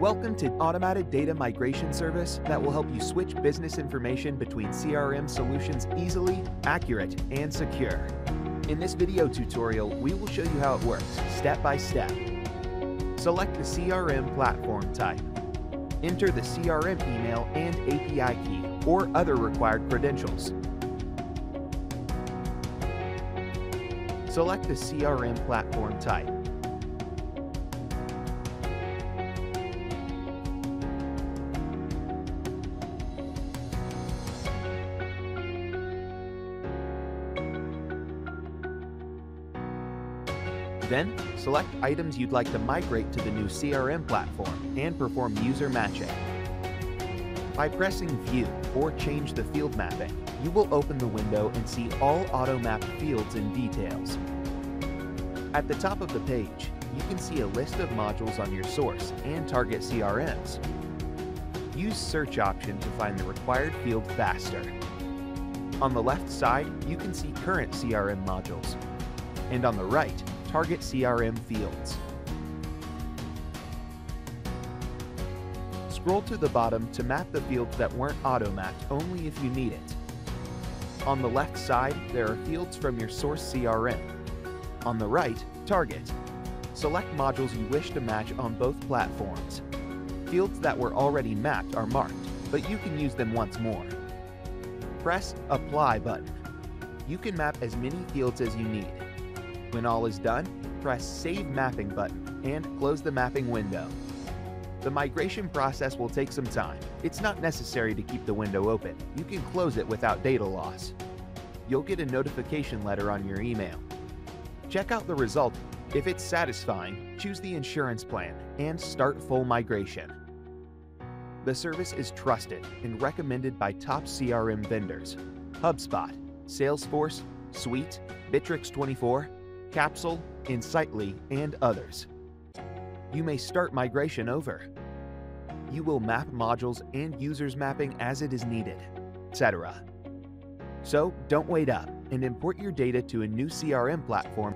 Welcome to Automated Data Migration Service that will help you switch business information between CRM solutions easily, accurate, and secure. In this video tutorial, we will show you how it works, step by step. Select the CRM platform type. Enter the CRM email and API key or other required credentials. Select the CRM platform type. Then, select items you'd like to migrate to the new CRM platform and perform user matching. By pressing View or Change the field mapping, you will open the window and see all auto-mapped fields and details. At the top of the page, you can see a list of modules on your source and target CRMs. Use Search option to find the required field faster. On the left side, you can see current CRM modules. And on the right, target CRM fields. Scroll to the bottom to map the fields that weren't auto-mapped only if you need it. On the left side, there are fields from your source CRM. On the right, target. Select modules you wish to match on both platforms. Fields that were already mapped are marked, but you can use them once more. Press Apply button. You can map as many fields as you need. When all is done, press Save Mapping button and close the mapping window. The migration process will take some time. It's not necessary to keep the window open. You can close it without data loss. You'll get a notification letter on your email. Check out the result. If it's satisfying, choose the insurance plan and start full migration. The service is trusted and recommended by top CRM vendors HubSpot, Salesforce, Suite, Bitrix 24, Capsule, Insightly, and others. You may start migration over. You will map modules and users mapping as it is needed, etc. So don't wait up and import your data to a new CRM platform